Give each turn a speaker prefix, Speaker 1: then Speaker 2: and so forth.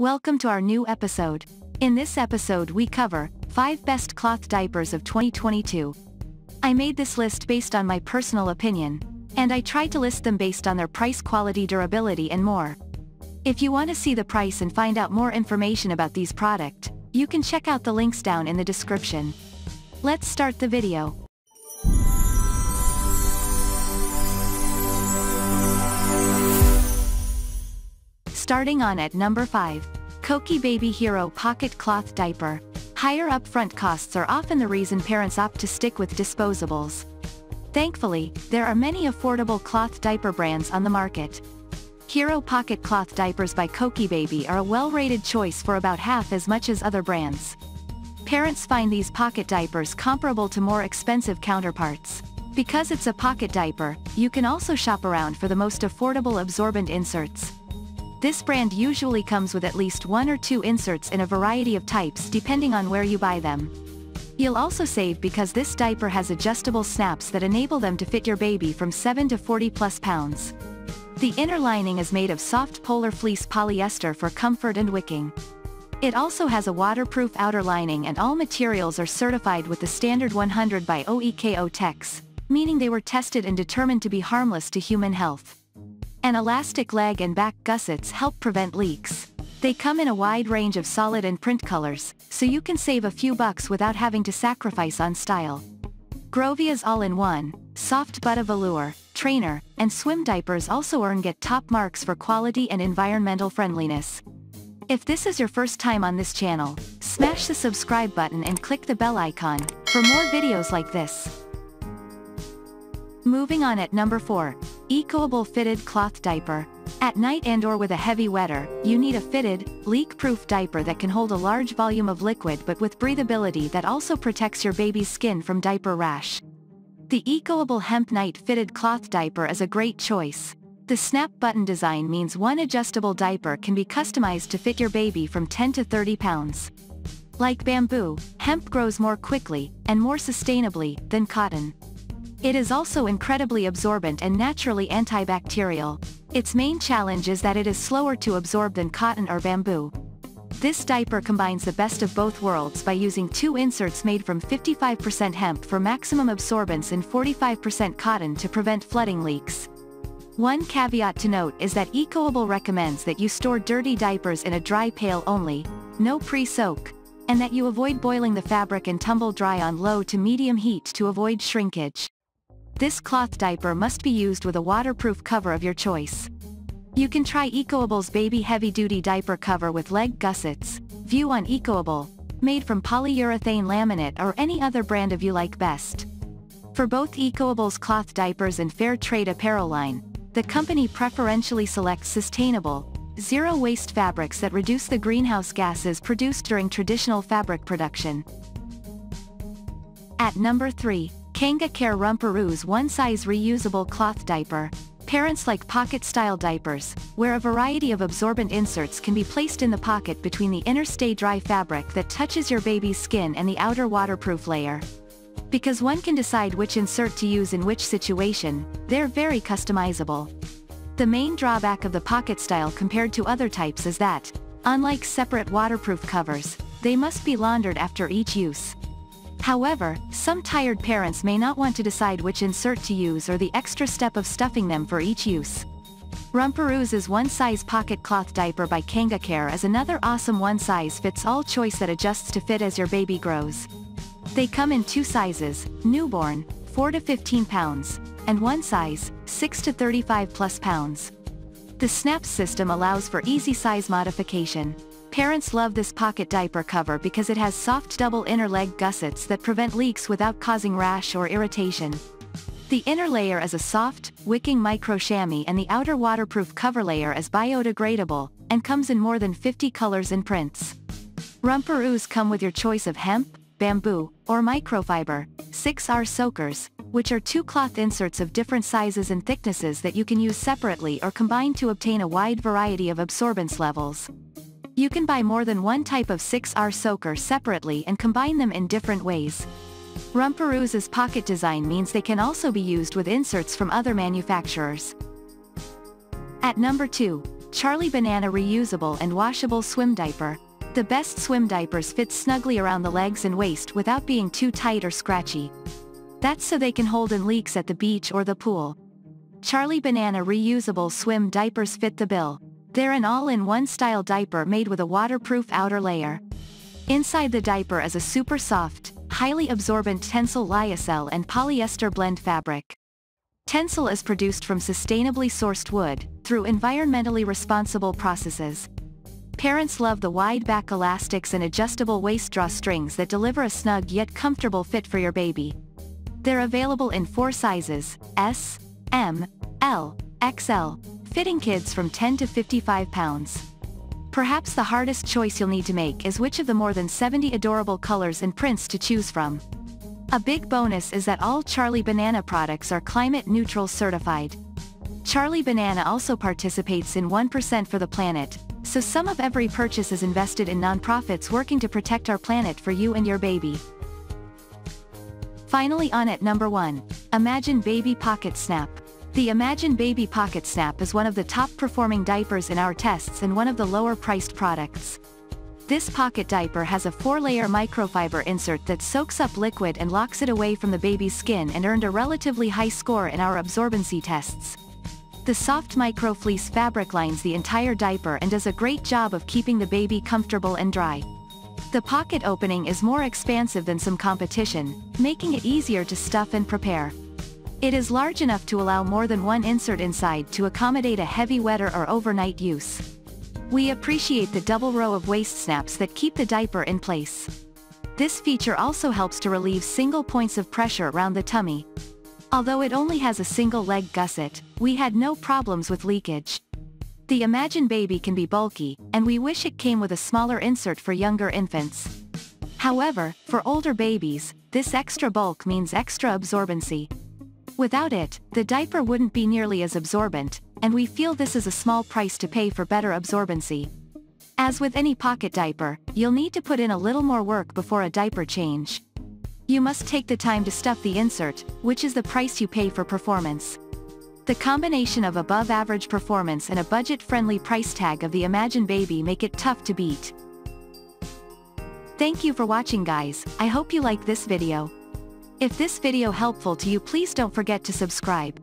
Speaker 1: Welcome to our new episode. In this episode we cover 5 best cloth diapers of 2022. I made this list based on my personal opinion, and I tried to list them based on their price quality durability and more. If you want to see the price and find out more information about these product, you can check out the links down in the description. Let's start the video. Starting on at number 5. Coqui Baby Hero Pocket Cloth Diaper. Higher upfront costs are often the reason parents opt to stick with disposables. Thankfully, there are many affordable cloth diaper brands on the market. Hero Pocket Cloth Diapers by Coqui Baby are a well-rated choice for about half as much as other brands. Parents find these pocket diapers comparable to more expensive counterparts. Because it's a pocket diaper, you can also shop around for the most affordable absorbent inserts. This brand usually comes with at least one or two inserts in a variety of types depending on where you buy them. You'll also save because this diaper has adjustable snaps that enable them to fit your baby from 7 to 40 plus pounds. The inner lining is made of soft polar fleece polyester for comfort and wicking. It also has a waterproof outer lining and all materials are certified with the standard 100 by OEKO Tex, meaning they were tested and determined to be harmless to human health. An elastic leg and back gussets help prevent leaks. They come in a wide range of solid and print colors, so you can save a few bucks without having to sacrifice on style. Grovia's all-in-one, soft butt of velour, trainer, and swim diapers also earn get top marks for quality and environmental friendliness. If this is your first time on this channel, smash the subscribe button and click the bell icon, for more videos like this. Moving on at number 4. Ecoable Fitted Cloth Diaper. At night and or with a heavy wetter, you need a fitted, leak-proof diaper that can hold a large volume of liquid but with breathability that also protects your baby's skin from diaper rash. The Ecoable Hemp Night Fitted Cloth Diaper is a great choice. The snap button design means one adjustable diaper can be customized to fit your baby from 10 to 30 pounds. Like bamboo, hemp grows more quickly, and more sustainably, than cotton. It is also incredibly absorbent and naturally antibacterial. Its main challenge is that it is slower to absorb than cotton or bamboo. This diaper combines the best of both worlds by using two inserts made from 55% hemp for maximum absorbance and 45% cotton to prevent flooding leaks. One caveat to note is that Ecoable recommends that you store dirty diapers in a dry pail only, no pre-soak, and that you avoid boiling the fabric and tumble dry on low to medium heat to avoid shrinkage. This cloth diaper must be used with a waterproof cover of your choice. You can try Ecoable's baby heavy-duty diaper cover with leg gussets, view on Ecoable, made from polyurethane laminate or any other brand of you like best. For both Ecoable's cloth diapers and fair trade apparel line, the company preferentially selects sustainable, zero-waste fabrics that reduce the greenhouse gases produced during traditional fabric production. At number 3, Kanga Care Rumparooz one-size reusable cloth diaper. Parents like pocket-style diapers, where a variety of absorbent inserts can be placed in the pocket between the inner stay-dry fabric that touches your baby's skin and the outer waterproof layer. Because one can decide which insert to use in which situation, they're very customizable. The main drawback of the pocket style compared to other types is that, unlike separate waterproof covers, they must be laundered after each use. However, some tired parents may not want to decide which insert to use or the extra step of stuffing them for each use. Rumparoo's one-size pocket cloth diaper by KangaCare is another awesome one-size-fits-all choice that adjusts to fit as your baby grows. They come in two sizes, newborn, 4 to 15 pounds, and one size, 6 to 35 plus pounds. The SNAP system allows for easy size modification, Parents love this pocket diaper cover because it has soft double inner leg gussets that prevent leaks without causing rash or irritation. The inner layer is a soft, wicking micro chamois and the outer waterproof cover layer is biodegradable, and comes in more than 50 colors and prints. Rumparooz come with your choice of hemp, bamboo, or microfiber, 6R soakers, which are two cloth inserts of different sizes and thicknesses that you can use separately or combine to obtain a wide variety of absorbance levels. You can buy more than one type of 6R soaker separately and combine them in different ways. Rumparooz's pocket design means they can also be used with inserts from other manufacturers. At number 2, Charlie Banana Reusable and Washable Swim Diaper. The best swim diapers fit snugly around the legs and waist without being too tight or scratchy. That's so they can hold in leaks at the beach or the pool. Charlie Banana Reusable Swim Diapers fit the bill. They're an all-in-one style diaper made with a waterproof outer layer. Inside the diaper is a super soft, highly absorbent Tencel lyocell and polyester blend fabric. Tencel is produced from sustainably sourced wood, through environmentally responsible processes. Parents love the wide back elastics and adjustable waist drawstrings that deliver a snug yet comfortable fit for your baby. They're available in four sizes, S, M, L, XL, fitting kids from 10 to 55 pounds. Perhaps the hardest choice you'll need to make is which of the more than 70 adorable colors and prints to choose from. A big bonus is that all Charlie Banana products are climate neutral certified. Charlie Banana also participates in 1% for the planet, so some of every purchase is invested in nonprofits working to protect our planet for you and your baby. Finally on at number 1, Imagine Baby Pocket Snap. The Imagine Baby Pocket Snap is one of the top performing diapers in our tests and one of the lower priced products. This pocket diaper has a four-layer microfiber insert that soaks up liquid and locks it away from the baby's skin and earned a relatively high score in our absorbency tests. The soft microfleece fabric lines the entire diaper and does a great job of keeping the baby comfortable and dry. The pocket opening is more expansive than some competition, making it easier to stuff and prepare. It is large enough to allow more than one insert inside to accommodate a heavy wetter or overnight use. We appreciate the double row of waist snaps that keep the diaper in place. This feature also helps to relieve single points of pressure around the tummy. Although it only has a single leg gusset, we had no problems with leakage. The Imagine Baby can be bulky, and we wish it came with a smaller insert for younger infants. However, for older babies, this extra bulk means extra absorbency. Without it, the diaper wouldn't be nearly as absorbent, and we feel this is a small price to pay for better absorbency. As with any pocket diaper, you'll need to put in a little more work before a diaper change. You must take the time to stuff the insert, which is the price you pay for performance. The combination of above-average performance and a budget-friendly price tag of the Imagine Baby make it tough to beat. Thank you for watching guys, I hope you like this video. If this video helpful to you please don't forget to subscribe.